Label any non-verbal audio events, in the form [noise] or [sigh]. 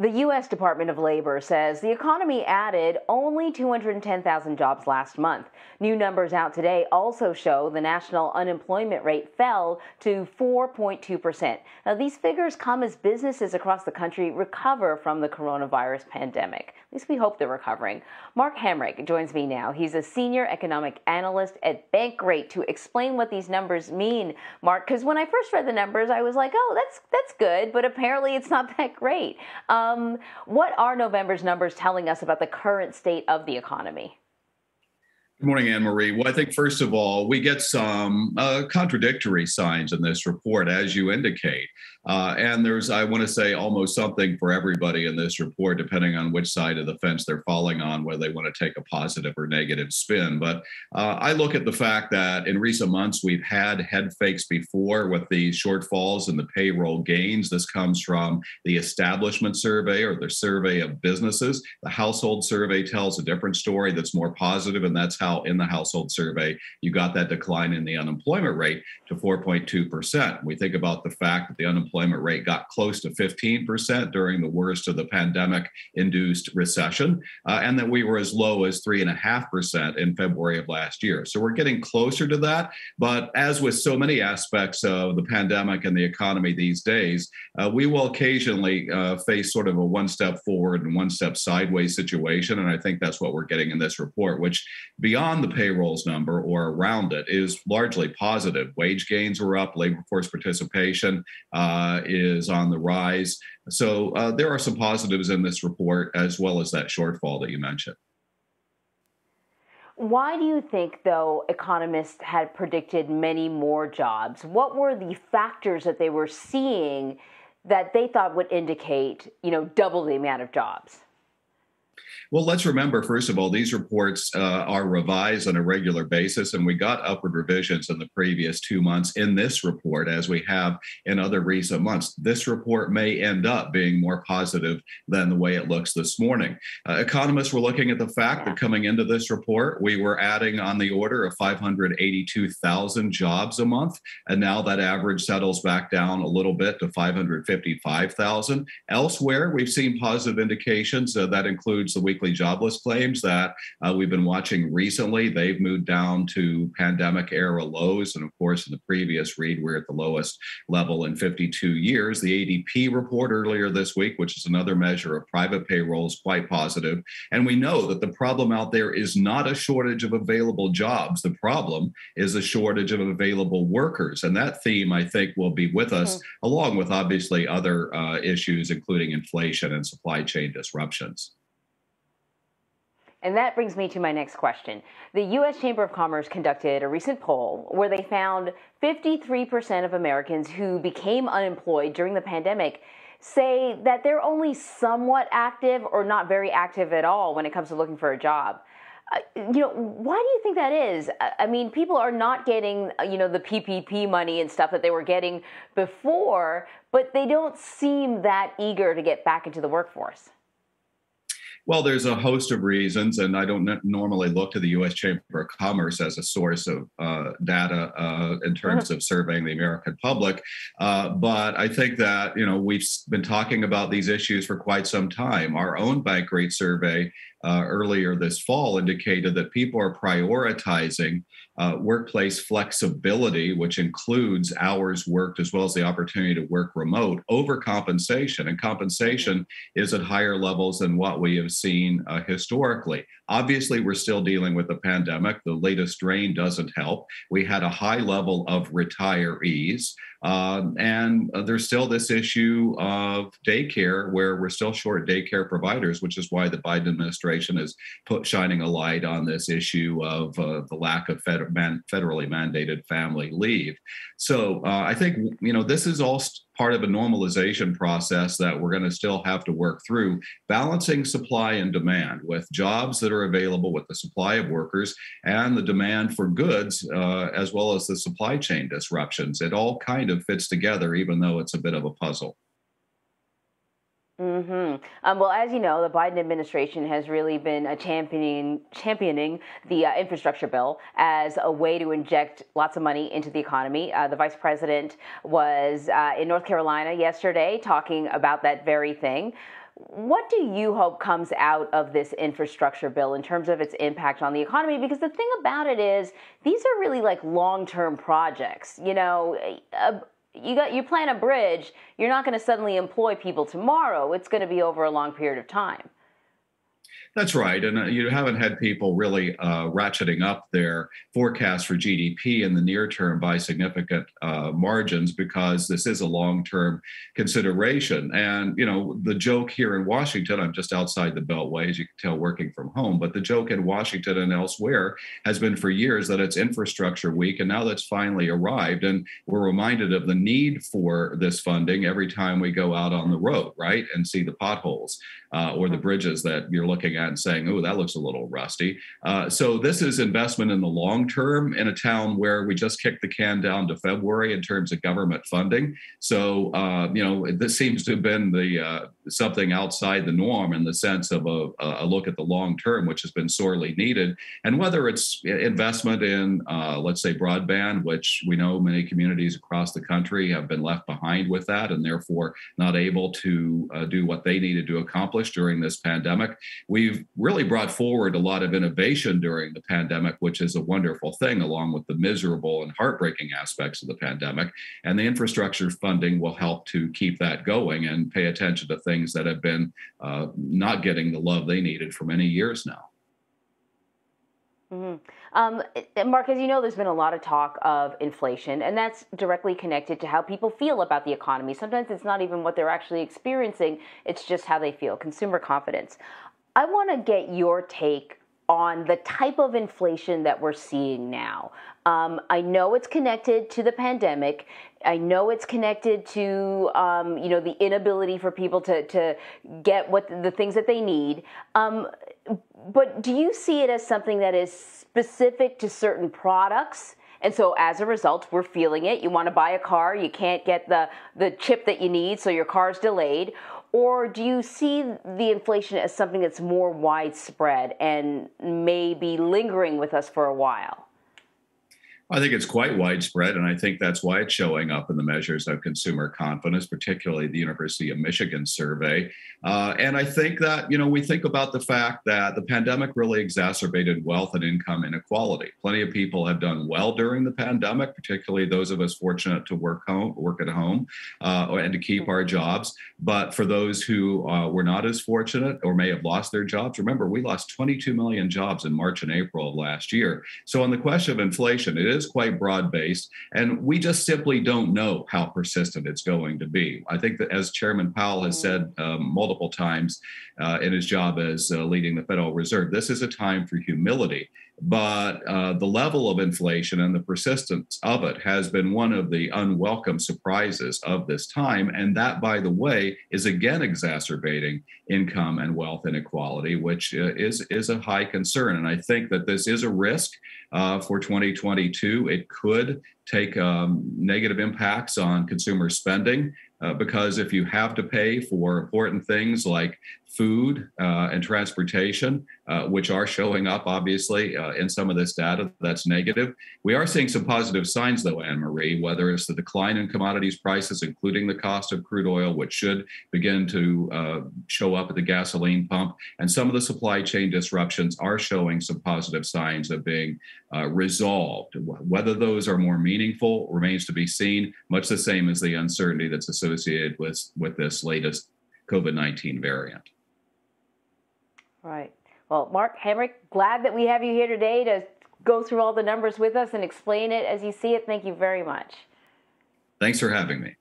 The U.S. Department of Labor says the economy added only 210,000 jobs last month. New numbers out today also show the national unemployment rate fell to 4.2%. Now, these figures come as businesses across the country recover from the coronavirus pandemic. At least we hope they're recovering. Mark Hamrick joins me now. He's a senior economic analyst at Bankrate to explain what these numbers mean. Mark, because when I first read the numbers, I was like, oh, that's that's good, but apparently it's not [laughs] that great. Um, um, what are November's numbers telling us about the current state of the economy? Good morning, Anne Marie. Well, I think first of all, we get some uh, contradictory signs in this report, as you indicate. Uh, and there's, I want to say, almost something for everybody in this report, depending on which side of the fence they're falling on, whether they want to take a positive or negative spin. But uh, I look at the fact that in recent months, we've had head fakes before with the shortfalls and the payroll gains. This comes from the establishment survey or the survey of businesses. The household survey tells a different story that's more positive, and that's how in the household survey you got that decline in the unemployment rate to 4.2%. We think about the fact that the unemployment unemployment rate got close to 15% during the worst of the pandemic induced recession, uh, and that we were as low as 3.5% in February of last year. So we're getting closer to that. But as with so many aspects of the pandemic and the economy these days, uh, we will occasionally uh, face sort of a one step forward and one step sideways situation. And I think that's what we're getting in this report, which beyond the payrolls number or around it is largely positive. Wage gains were up, labor force participation. Uh, is on the rise. So uh, there are some positives in this report, as well as that shortfall that you mentioned. Why do you think, though, economists had predicted many more jobs? What were the factors that they were seeing that they thought would indicate, you know, double the amount of jobs? Well, let's remember, first of all, these reports uh, are revised on a regular basis, and we got upward revisions in the previous two months in this report, as we have in other recent months. This report may end up being more positive than the way it looks this morning. Uh, economists were looking at the fact that coming into this report, we were adding on the order of 582,000 jobs a month, and now that average settles back down a little bit to 555,000. Elsewhere, we've seen positive indications uh, that includes the weekly jobless claims that uh, we've been watching recently. They've moved down to pandemic era lows. And of course, in the previous read, we're at the lowest level in 52 years. The ADP report earlier this week, which is another measure of private payrolls, quite positive. And we know that the problem out there is not a shortage of available jobs. The problem is a shortage of available workers. And that theme, I think, will be with us, mm-hmm. along with obviously other uh, issues, including inflation and supply chain disruptions. And that brings me to my next question. The U.S. Chamber of Commerce conducted a recent poll where they found 53% of Americans who became unemployed during the pandemic say that they're only somewhat active or not very active at all when it comes to looking for a job. Uh, you know, why do you think that is? I mean, people are not getting, uh, you know, the PPP money and stuff that they were getting before, but they don't seem that eager to get back into the workforce. Well, there's a host of reasons, and I don't normally look to the U.S. Chamber of Commerce as a source of uh, data uh, in terms uh-huh. of surveying the American public. Uh, but I think that you know we've been talking about these issues for quite some time. Our own Bankrate survey uh, earlier this fall indicated that people are prioritizing uh, workplace flexibility, which includes hours worked as well as the opportunity to work remote, over compensation. And compensation is at higher levels than what we have seen uh, historically. Obviously, we're still dealing with the pandemic. The latest strain doesn't help. We had a high level of retirees. Um, and uh, there's still this issue of daycare where we're still short daycare providers, which is why the Biden administration is put shining a light on this issue of uh, the lack of fed- man- federally mandated family leave. So uh, I think you know this is all. St- part of a normalization process that we're going to still have to work through, balancing supply and demand with jobs that are available, with the supply of workers, and the demand for goods, uh, as well as the supply chain disruptions. It all kind of fits together, even though it's a bit of a puzzle. Mm-hmm. Um, well, as you know, the Biden administration has really been championing championing the uh, infrastructure bill as a way to inject lots of money into the economy. Uh, the vice president was uh, in North Carolina yesterday talking about that very thing. what do you hope comes out of this infrastructure bill in terms of its impact on the economy? Because the thing about it is, these are really like long-term projects. You know, a, you got you plan a bridge, you're not going to suddenly employ people tomorrow. It's going to be over a long period of time. That's right. And uh, you haven't had people really uh, ratcheting up their forecast for GDP in the near term by significant uh, margins because this is a long term consideration. And, you know, the joke here in Washington, I'm just outside the Beltway, as you can tell, working from home, but the joke in Washington and elsewhere has been for years that it's infrastructure week. And now that's finally arrived. And we're reminded of the need for this funding every time we go out on the road, right? And see the potholes uh, or the bridges that you're looking at and saying, oh, that looks a little rusty. Uh, so this is investment in the long term in a town where we just kicked the can down to February in terms of government funding. So, uh, you know, this seems to have been the uh, something outside the norm in the sense of a, a, look at the long term, which has been sorely needed. And whether it's investment in, uh, let's say, broadband, which we know many communities across the country have been left behind with that and therefore not able to uh, do what they needed to accomplish during this pandemic. We've really brought forward a lot of innovation during the pandemic, which is a wonderful thing, along with the miserable and heartbreaking aspects of the pandemic. And the infrastructure funding will help to keep that going and pay attention to things things that have been uh, not getting the love they needed for many years now. Mm-hmm. Um, Mark, as you know, there's been a lot of talk of inflation, and that's directly connected to how people feel about the economy. Sometimes it's not even what they're actually experiencing, it's just how they feel, consumer confidence. I want to get your take on the type of inflation that we're seeing now. Um, I know it's connected to the pandemic. I know it's connected to um, you know the inability for people to to get what the things that they need. Um, but do you see it as something that is specific to certain products? And so as a result, we're feeling it. You want to buy a car, you can't get the, the chip that you need, so your car's delayed. Or do you see the inflation as something that's more widespread and may be lingering with us for a while? I think it's quite widespread, and I think that's why it's showing up in the measures of consumer confidence, particularly the University of Michigan survey. Uh, and I think that, you know, we think about the fact that the pandemic really exacerbated wealth and income inequality. Plenty of people have done well during the pandemic, particularly those of us fortunate to work home, work at home, uh, and to keep our jobs. But for those who uh, were not as fortunate or may have lost their jobs, remember we lost 22 million jobs in March and April of last year. So on the question of inflation, it is is quite broad based, and we just simply don't know how persistent it's going to be. I think that, as Chairman Powell has said um, multiple times uh, in his job as uh, leading the Federal Reserve, this is a time for humility. But uh, the level of inflation and the persistence of it has been one of the unwelcome surprises of this time. And that, by the way, is again exacerbating income and wealth inequality, which uh, is, is a high concern. And I think that this is a risk uh, for 2022. It could take um, negative impacts on consumer spending uh, because if you have to pay for important things like food uh, and transportation, uh, which are showing up obviously uh, in some of this data that's negative. We are seeing some positive signs though, Anne Marie, whether it's the decline in commodities prices, including the cost of crude oil, which should begin to uh, show up at the gasoline pump. And some of the supply chain disruptions are showing some positive signs of being uh, resolved. Whether those are more meaningful remains to be seen, much the same as the uncertainty that's associated with, with this latest COVID 19 variant. Right. Well, Mark Hamrick, glad that we have you here today to go through all the numbers with us and explain it as you see it. Thank you very much. Thanks for having me.